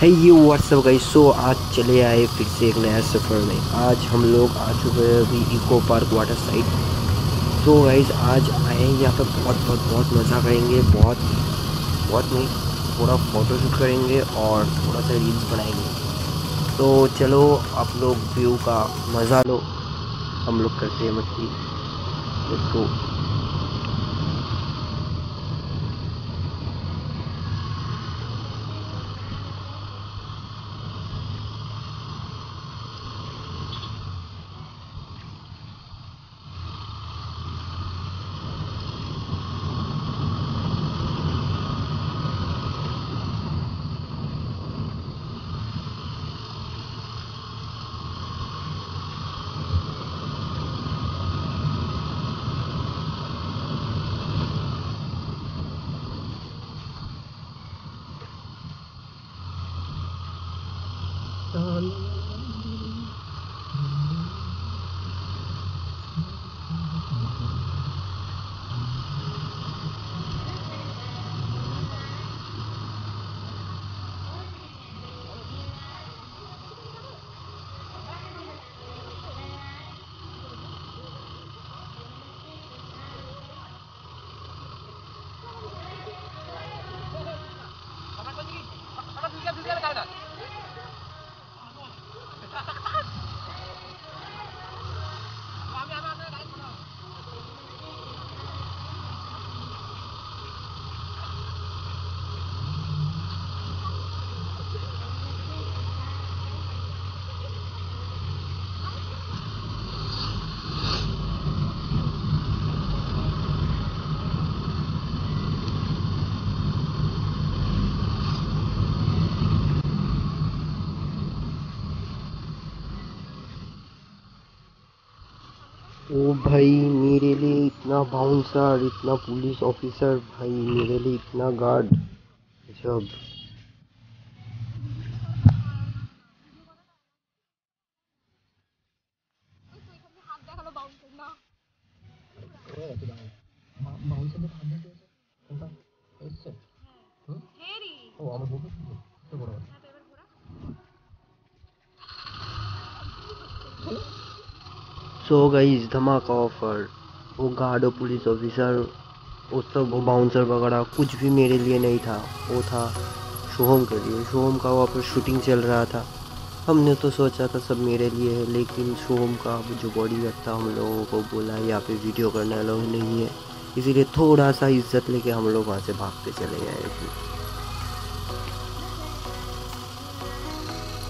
है ये व्हाट्सअप गई सो आज चले आए फिर से एक नया सफ़र में। आज हम लोग आ चुके हैं अभी इको पार्क वाटर साइड तो गाइज़ आज आए यहाँ पर बहुत बहुत बहुत मज़ा करेंगे। बहुत बहुत नहीं थोड़ा फ़ोटोशूट करेंगे और थोड़ा सा रील्स बनाएँगे। तो चलो, आप लोग व्यू का मज़ा लो। हम लोग करते हैं मस्ती। लेट्स um, ओ भाई, मेरे लिए इतना बाउंसर इतना पुलिस ऑफिसर भाई, मेरे लिए इतना गार्ड जब सो गाइस धमाका ऑफ़र वो गार्ड और पुलिस ऑफिसर वो सब वो बाउंसर वगैरह कुछ भी मेरे लिए नहीं था। वो था शोहम के लिए। शोहम का वहाँ पर शूटिंग चल रहा था। हमने तो सोचा था सब मेरे लिए है, लेकिन शोहम का जो बॉडी था हम लोगों को बोला, यहाँ पे वीडियो करने अलाउ नहीं है। इसीलिए थोड़ा सा इज़्ज़त लेके हम लोग वहाँ से भाग के चले गए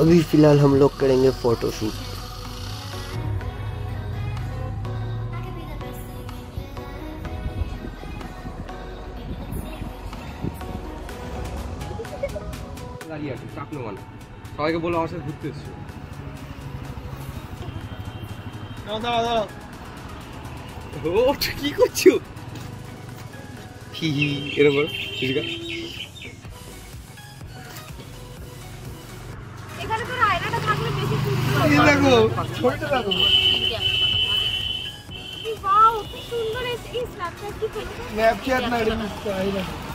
अभी फ़िलहाल हम लोग करेंगे फ़ोटो নিয়ে আসি চাপ নেওয়া না। সবাইকে বলো আমার সাথে ঘুরতে এসছো। ও কি করছ? হি হি এরকম করো সুজিকা দেখো ছবিটা দেখো। স্ন্যাপচ্যাট না রে মিস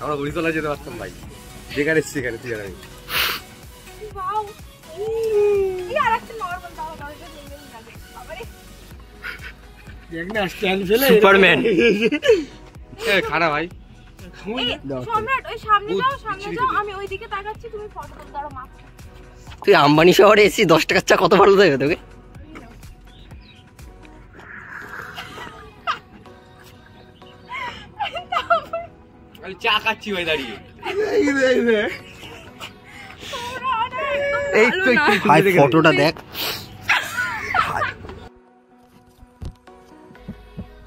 আমরা হরিতলা যেতে পারতাম ভাই। যেখানে সেখানে তুই আর আমি। সুপারম্যান খারাপ তুই আম্বানি শহরে এসি দশ টাকার চা কত ভালো দেবে তোকে? চা খাচ্ছি ভাই দাঁড়িয়ে এই রে, এই রে। এই তো একটু ভাই ফটোটা দেখ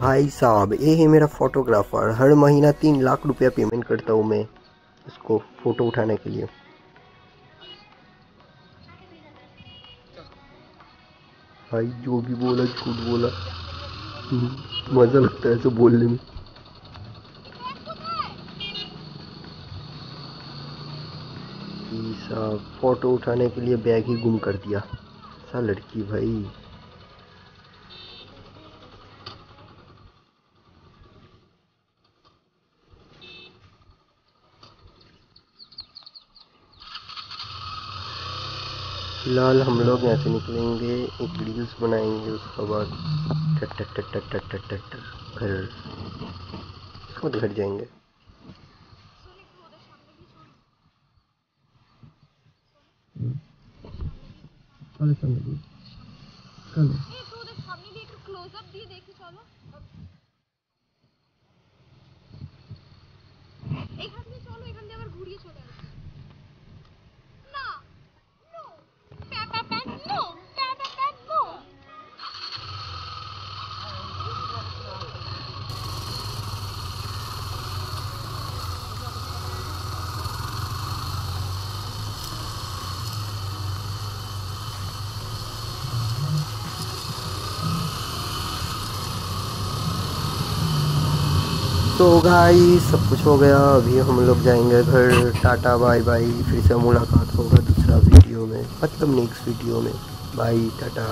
भाई साहब ये है मेरा फोटोग्राफर हर महीना तीन लाख रुपया पेमेंट करता हूँ मैं इसको फोटो उठाने के लिए भाई जो भी बोला झूठ बोला हम्म, मजा लगता है ऐसे बोलने में भाई साहब फ़ोटो उठाने के लिए बैग ही गुम कर दिया। सा लड़की भाई। फ़िलहाल हम लोग यहाँ से निकलेंगे, एक रील्स बनाएँगे, उसके बाद टट टट टट टट टट टट घर। घर जाएँगे। চলো চলো দিদি চলো। এখান থেকে तो भाई सब कुछ हो गया। अभी हम लोग जाएँगे घर। टाटा बाय बाय फिर से मुलाकात होगा दूसरा वीडियो में मतलब नेक्स्ट वीडियो में। Bye tata.